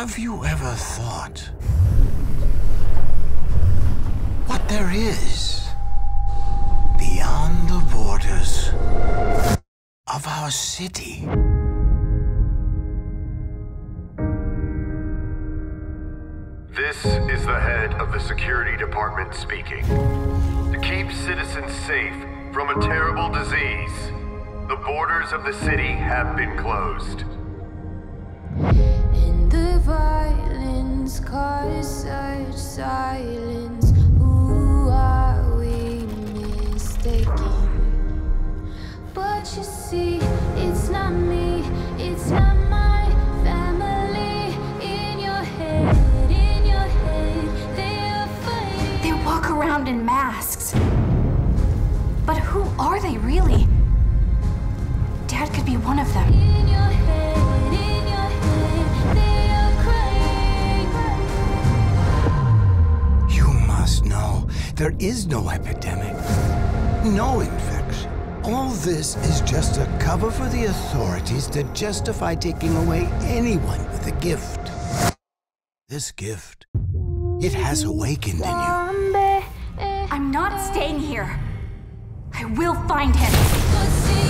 Have you ever thought what there is beyond the borders of our city? This is the head of the security department speaking. To keep citizens safe from a terrible disease, the borders of the city have been closed. Silence. Who are we mistaken? But you see, it's not me, it's not my family. In your head, in your head, they are fighting. They walk around in masks. But who are they really? Dad could be one of them. There is no epidemic, no infection. All this is just a cover for the authorities to justify taking away anyone with a gift. This gift, it has awakened in you. Eh. I'm not staying here. I will find him.